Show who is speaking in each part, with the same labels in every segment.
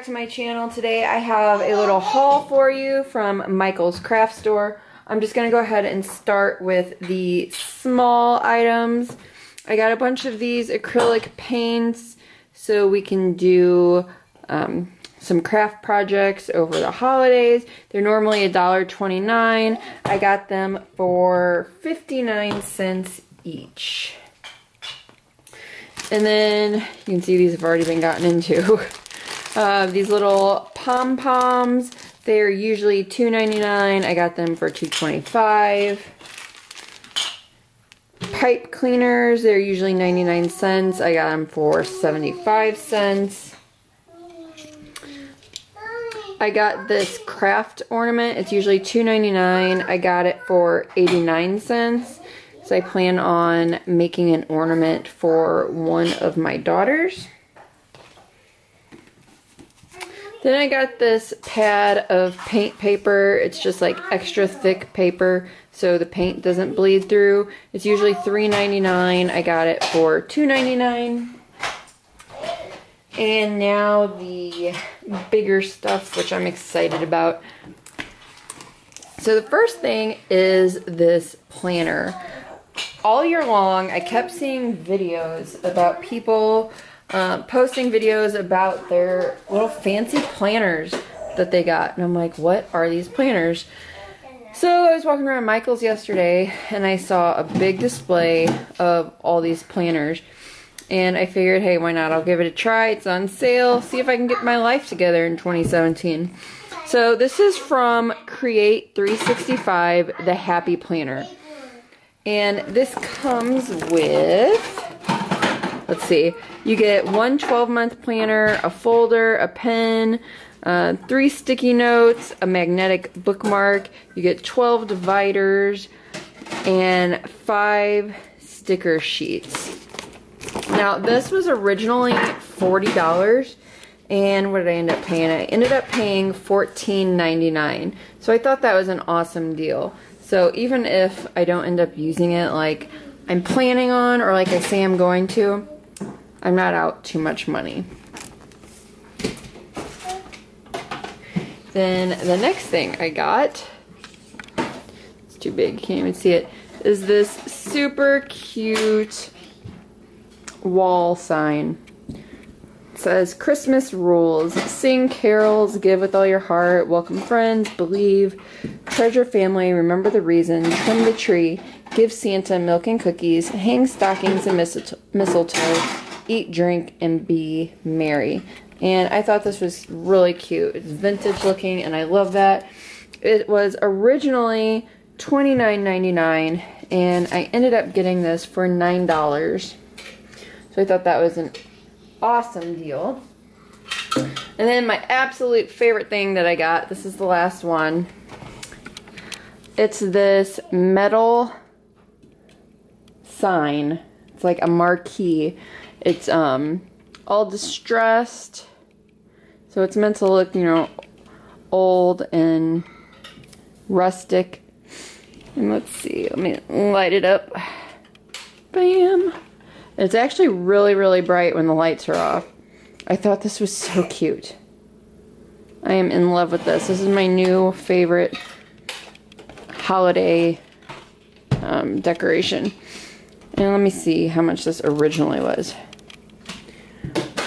Speaker 1: back to my channel. Today I have a little haul for you from Michael's Craft Store. I'm just going to go ahead and start with the small items. I got a bunch of these acrylic paints so we can do um, some craft projects over the holidays. They're normally $1.29. I got them for 59 cents each. And then you can see these have already been gotten into. Uh, these little pom-poms, they're usually $2.99. I got them for $2.25. Pipe cleaners, they're usually 99 cents. I got them for 75 cents. I got this craft ornament. It's usually $2.99. I got it for 89 cents. So I plan on making an ornament for one of my daughters. Then I got this pad of paint paper. It's just like extra thick paper so the paint doesn't bleed through. It's usually $3.99. I got it for $2.99. And now the bigger stuff, which I'm excited about. So the first thing is this planner. All year long, I kept seeing videos about people uh, posting videos about their little fancy planners that they got. And I'm like, what are these planners? So I was walking around Michael's yesterday and I saw a big display of all these planners. And I figured, hey, why not? I'll give it a try. It's on sale. See if I can get my life together in 2017. So this is from Create 365, the Happy Planner. And this comes with let's see, you get one 12 month planner, a folder, a pen, uh, three sticky notes, a magnetic bookmark, you get 12 dividers, and five sticker sheets. Now, this was originally $40, and what did I end up paying? I ended up paying $14.99. So I thought that was an awesome deal. So even if I don't end up using it like I'm planning on or like I say I'm going to, I'm not out too much money. Then the next thing I got, it's too big, can't even see it, is this super cute wall sign. It says Christmas rules. Sing carols, give with all your heart, welcome friends, believe, treasure family, remember the reason, trim the tree, give Santa milk and cookies, hang stockings and mistletoe, eat, drink, and be merry. And I thought this was really cute. It's vintage looking, and I love that. It was originally $29.99, and I ended up getting this for $9. So I thought that was an awesome deal. And then my absolute favorite thing that I got, this is the last one. It's this metal sign. It's like a marquee. It's um all distressed. So it's meant to look, you know, old and rustic. And let's see, let me light it up. Bam! It's actually really, really bright when the lights are off. I thought this was so cute. I am in love with this. This is my new favorite holiday um, decoration. And let me see how much this originally was.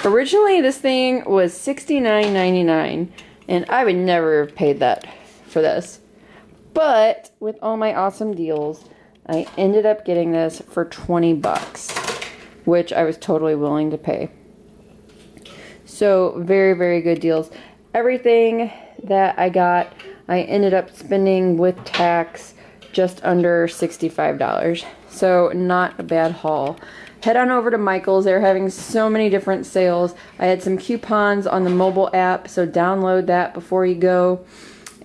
Speaker 1: Originally, this thing was $69.99, and I would never have paid that for this. But with all my awesome deals, I ended up getting this for 20 bucks, which I was totally willing to pay. So, very, very good deals. Everything that I got, I ended up spending with tax just under $65. So, not a bad haul head on over to Michael's. They're having so many different sales. I had some coupons on the mobile app, so download that before you go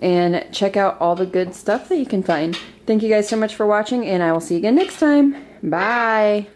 Speaker 1: and check out all the good stuff that you can find. Thank you guys so much for watching, and I will see you again next time. Bye.